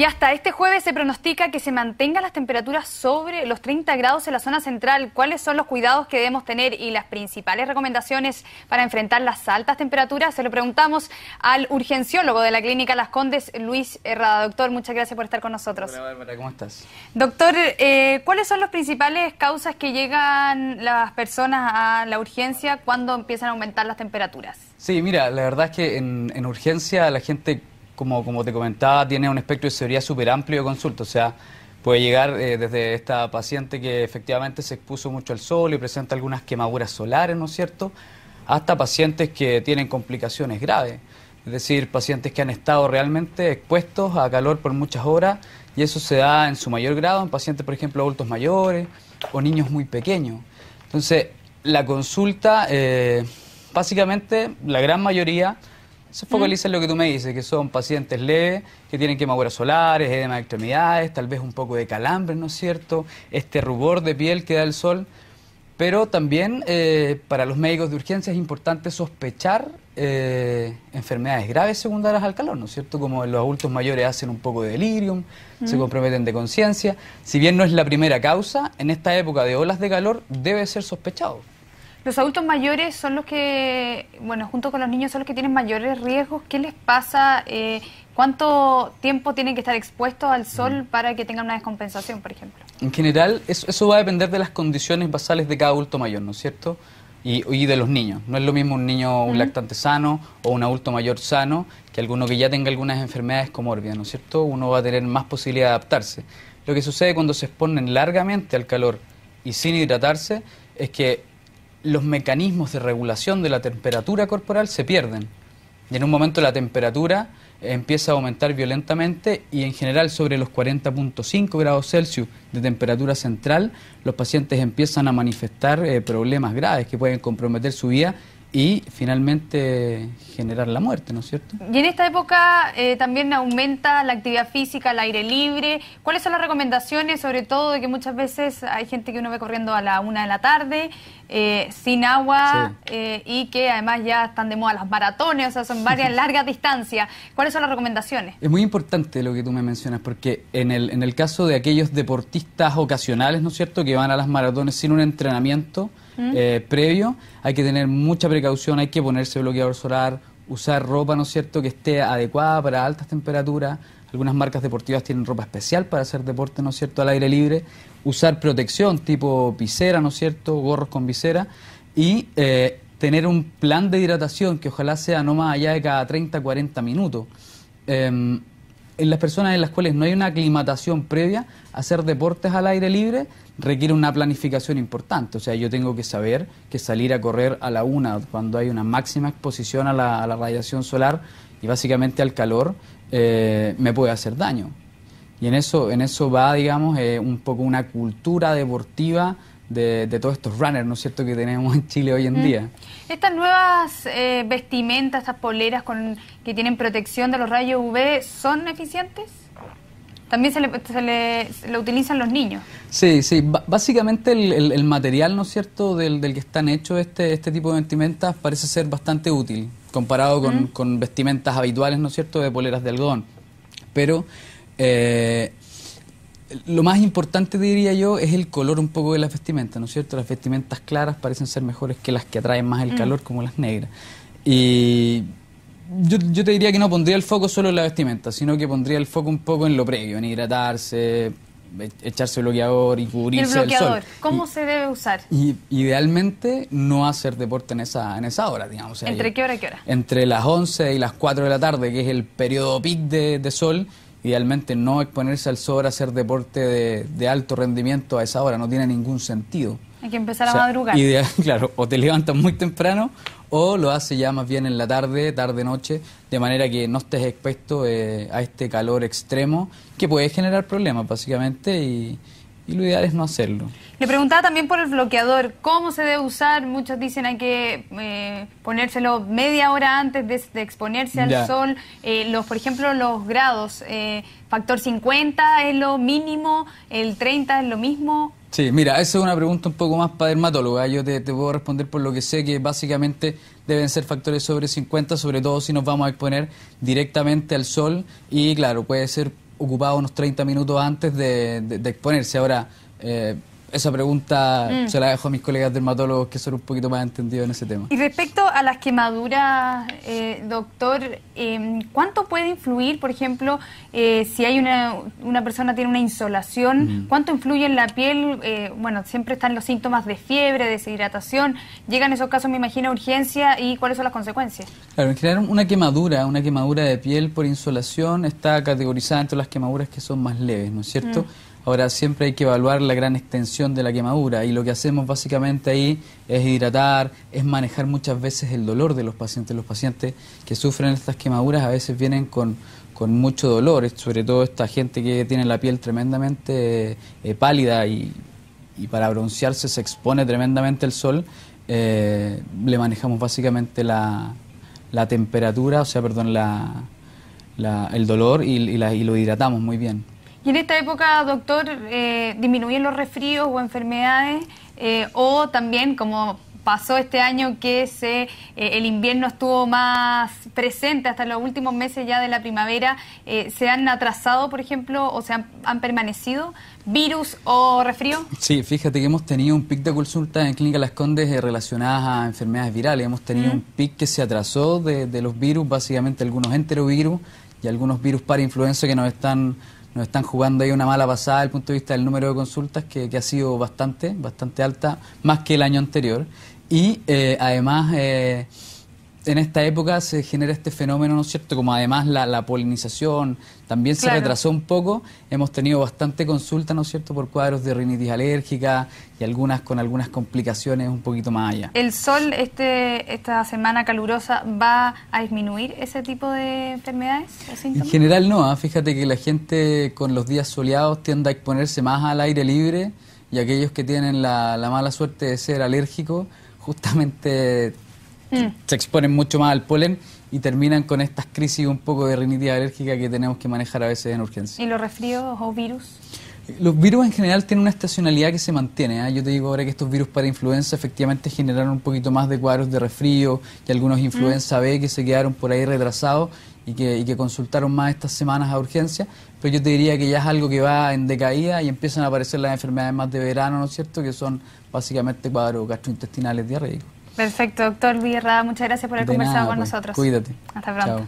Y hasta este jueves se pronostica que se mantengan las temperaturas sobre los 30 grados en la zona central. ¿Cuáles son los cuidados que debemos tener y las principales recomendaciones para enfrentar las altas temperaturas? Se lo preguntamos al urgenciólogo de la Clínica Las Condes, Luis Herrada. Doctor, muchas gracias por estar con nosotros. Hola, Bárbara, ¿cómo estás? Doctor, eh, ¿cuáles son las principales causas que llegan las personas a la urgencia cuando empiezan a aumentar las temperaturas? Sí, mira, la verdad es que en, en urgencia la gente como, como te comentaba, tiene un espectro de severidad súper amplio de consulta. O sea, puede llegar eh, desde esta paciente que efectivamente se expuso mucho al sol y presenta algunas quemaduras solares, ¿no es cierto?, hasta pacientes que tienen complicaciones graves. Es decir, pacientes que han estado realmente expuestos a calor por muchas horas y eso se da en su mayor grado en pacientes, por ejemplo, adultos mayores o niños muy pequeños. Entonces, la consulta, eh, básicamente, la gran mayoría se focaliza en lo que tú me dices, que son pacientes leves, que tienen quemaduras solares, edema de extremidades, tal vez un poco de calambre, ¿no es cierto? Este rubor de piel que da el sol. Pero también eh, para los médicos de urgencia es importante sospechar eh, enfermedades graves secundarias al calor, ¿no es cierto? Como los adultos mayores hacen un poco de delirium, se comprometen de conciencia. Si bien no es la primera causa, en esta época de olas de calor debe ser sospechado. Los adultos mayores son los que, bueno, junto con los niños son los que tienen mayores riesgos. ¿Qué les pasa? Eh, ¿Cuánto tiempo tienen que estar expuestos al sol para que tengan una descompensación, por ejemplo? En general, eso, va a depender de las condiciones basales de cada adulto mayor, ¿no es cierto? Y, de los niños. No es lo mismo un niño, un lactante sano o un adulto mayor sano que alguno que ya tenga algunas enfermedades comórbidas, ¿no es cierto? Uno va a tener más posibilidad de adaptarse. Lo que sucede cuando se exponen largamente al calor y sin hidratarse es que los mecanismos de regulación de la temperatura corporal se pierden. Y en un momento la temperatura empieza a aumentar violentamente y en general sobre los 40.5 grados Celsius de temperatura central, los pacientes empiezan a manifestar eh, problemas graves que pueden comprometer su vida y finalmente generar la muerte, ¿no es cierto? Y en esta época eh, también aumenta la actividad física al aire libre. ¿Cuáles son las recomendaciones, sobre todo de que muchas veces hay gente que uno ve corriendo a la una de la tarde, eh, sin agua eh, y que además ya están de moda las maratones, o sea, son varias largas distancias. ¿Cuáles son las recomendaciones? Es muy importante lo que tú me mencionas, porque en el, en el caso de aquellos deportistas ocasionales, ¿no es cierto?, que van a las maratones sin un entrenamiento, eh, previo, hay que tener mucha precaución, hay que ponerse bloqueador solar, usar ropa, ¿no es cierto?, que esté adecuada para altas temperaturas. Algunas marcas deportivas tienen ropa especial para hacer deporte, ¿no es cierto?, al aire libre. Usar protección tipo visera, ¿no es cierto?, gorros con visera. Y eh, tener un plan de hidratación que ojalá sea no más allá de cada 30, 40 minutos. Em, en las personas en las cuales no hay una aclimatación previa, hacer deportes al aire libre requiere una planificación importante. O sea, yo tengo que saber que salir a correr a la una cuando hay una máxima exposición a la, radiación solar y básicamente al calor eh, me puede hacer daño. Y en eso, en eso va, digamos, eh, un poco una cultura deportiva de, todos estos runners, ¿no es cierto?, que tenemos en Chile hoy en mm. día. Estas nuevas eh, vestimentas, estas poleras con, que tienen protección de los rayos UV, ¿son eficientes? También se le, se le, utilizan los niños. Sí, sí. básicamente el, material, ¿no es cierto?, del, del, que están hechos este, este tipo de vestimentas parece ser bastante útil comparado con, con vestimentas habituales, ¿no es cierto?, de poleras de algodón. Pero eh, lo más importante, diría yo, es el color un poco de las vestimentas, ¿no es cierto? Las vestimentas claras parecen ser mejores que las que atraen más el mm. calor, como las negras. Y yo, yo, te diría que no pondría el foco solo en la vestimenta, sino que pondría el foco un poco en lo previo, en hidratarse, e, echarse bloqueador y cubrirse el bloqueador, ¿cómo se debe usar? Y idealmente no hacer deporte en esa, en esa hora, digamos. ¿Entre qué hora y qué hora? Entre las 11 y las 4 de la tarde, que es el periodo peak de, de sol, idealmente no exponerse al sol a hacer deporte de, alto rendimiento a esa hora, no tiene ningún sentido. Hay que empezar a madrugar. claro, o te levantas muy temprano o lo haces ya más bien en la tarde, tarde-noche, de manera que no estés expuesto eh, a este calor extremo que puede generar problemas básicamente y, y lo ideal es no hacerlo. Le preguntaba también por el bloqueador, ¿cómo se debe usar? Muchos dicen hay que eh, ponérselo media hora antes de, exponerse al sol. Eh, los, por ejemplo, los grados, eh, factor 50 es lo mínimo, el 30 es lo mismo. Sí, mira, esa es una pregunta un poco más para dermatóloga. Yo te, te, puedo responder por lo que sé que básicamente deben ser factores sobre 50, sobre todo si nos vamos a exponer directamente al sol. Y claro, puede ser ocupado unos 30 minutos antes de, exponerse. Ahora, eh, esa pregunta mm. se la dejo a mis colegas dermatólogos que son un poquito más entendidos en ese tema. Y respecto a las quemaduras, eh, doctor, em, ¿cuánto puede influir, por ejemplo, eh, si hay una, una persona tiene una insolación, mm. cuánto influye en la piel? Eh, bueno, siempre están los síntomas de fiebre, deshidratación. Llegan esos casos, me imagino, a urgencia y cuáles son las consecuencias. Claro, en general una quemadura, una quemadura de piel por insolación está categorizada entre las quemaduras que son más leves, ¿no es cierto? Mm. Ahora siempre hay que evaluar la gran extensión de la quemadura y lo que hacemos básicamente ahí es hidratar, es manejar muchas veces el dolor de los pacientes. Los pacientes que sufren estas quemaduras a veces vienen con, mucho dolor, sobre todo esta gente que tiene la piel tremendamente eh, pálida y, para broncearse se expone tremendamente el sol. Eh, le manejamos básicamente la, temperatura, o sea, perdón, la, el dolor y, y lo hidratamos muy bien. Y en esta época, doctor, eh, disminuyen los resfríos o enfermedades eh, o también como pasó este año que se, eh, el invierno estuvo más presente hasta los últimos meses ya de la primavera, eh, ¿se han atrasado, por ejemplo, o se han, permanecido virus o resfrío? Sí, fíjate que hemos tenido un pic de consultas en Clínica Las Condes relacionadas a enfermedades virales. Hemos tenido un pic que se atrasó de, de los virus, básicamente algunos enterovirus y algunos virus para influenza que nos están nos están jugando ahí una mala pasada desde el punto de vista del número de consultas, que, ha sido bastante, bastante alta, más que el año anterior. Y eh, además, eh, en esta época se genera este fenómeno, ¿no es cierto? Como además la, polinización también se retrasó un poco, hemos tenido bastante consulta, ¿no es cierto?, por cuadros de rinitis alérgica y algunas con algunas complicaciones un poquito más allá. ¿El sol este esta semana calurosa va a disminuir ese tipo de enfermedades o síntomas? En general no, ¿ah? fíjate que la gente con los días soleados tiende a exponerse más al aire libre y aquellos que tienen la, la mala suerte de ser alérgicos justamente mm. se exponen mucho más al polen y terminan con estas crisis un poco de rinitis alérgica que tenemos que manejar a veces en urgencia. ¿Y los resfríos o virus? Los virus en general tienen una estacionalidad que se mantiene. ¿eh? Yo te digo ahora que estos virus para influenza efectivamente generaron un poquito más de cuadros de resfrío y algunos mm. influenza B que se quedaron por ahí retrasados y que, y que consultaron más estas semanas a urgencia, pero yo te diría que ya es algo que va en decaída y empiezan a aparecer las enfermedades más de verano, ¿no es cierto?, que son básicamente cuadros gastrointestinales diarreicos. Perfecto, doctor Villarrada, muchas gracias por haber conversado con pues. nosotros. Cuídate. Hasta pronto.